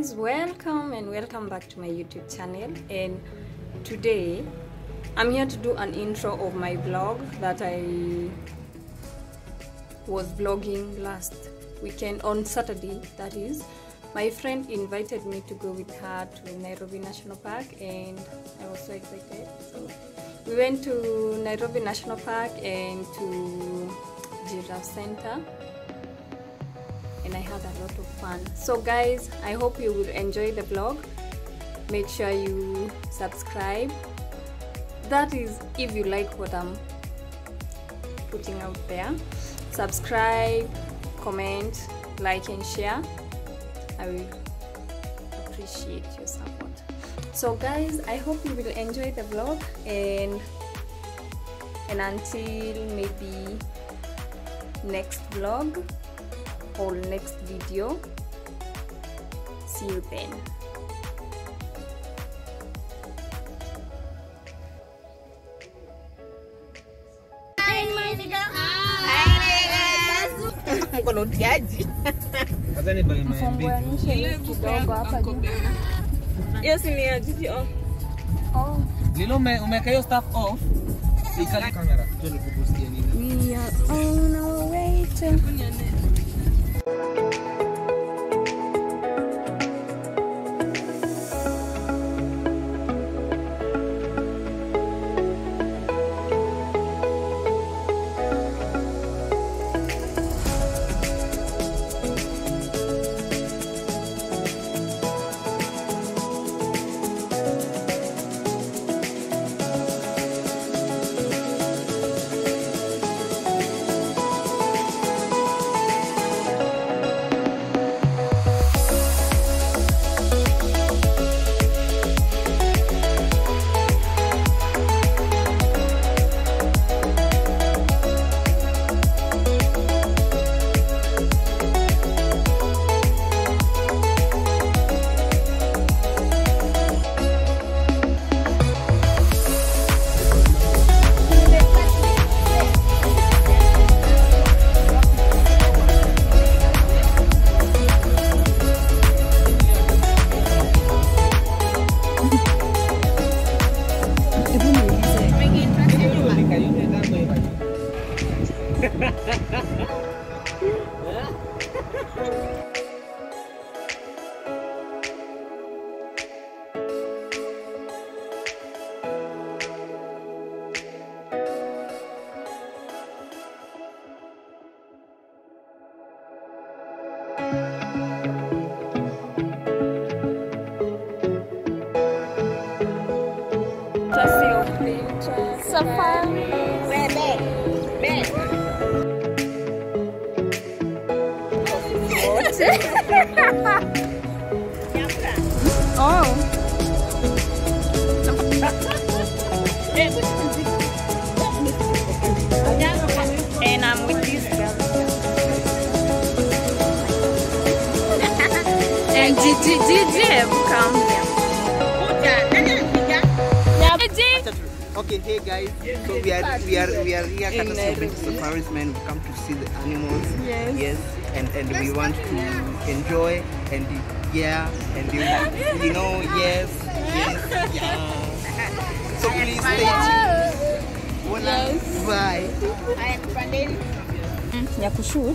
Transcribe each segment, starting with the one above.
guys welcome and welcome back to my youtube channel. And today i'm here to do an intro of my vlog that i was vlogging last weekend on saturday that is. My friend invited me to go with her to nairobi national park and i was so excited. So we went to nairobi national park and to giraffe center and I had a lot of fun. So guys, I hope you will enjoy the vlog. Make sure you subscribe. That is if you like what I'm putting out there. Subscribe, comment, like and share. I will appreciate your support. So guys, I hope you will enjoy the vlog and and until maybe next vlog or next video see you then mkono utiaji Nadhani by my big. kidogo hapa juu hiyo si ni ya jiji. Lilo ume- umeweka hiyo stuff off. Ikali kamera. Ndio nikupostie nini. we are on our way to Safari. Oh. And I'm with this and Gigi, Gigi, come Okay, hey guys. So we are we are we are here In Kata Sovereign Safaris man. We come to see the animals. Yes. Yes. And and we want to enjoy and yeah and you, you know yes yes yeah. So please stay tuned. Wanna- Bye. ya kushoot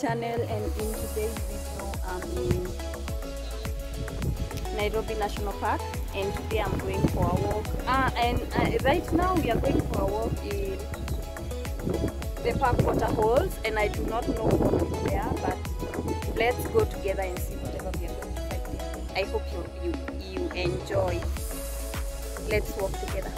channel and in today's video I'm in Nairobi National Park and today I'm going for a walk. Ah, and uh, right now we are going for a walk in the park waterholes and I do not know what is there but let's go together and see whatever we are going to find. I hope you, you, you enjoy. Let's walk together.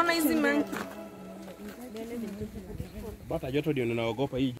Unaona hizi manki? Bata joto ndio ninaogopa hii.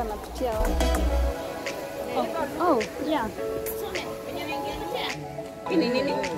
wanapitia watu. Oh, oh, ya Ini ini. nini?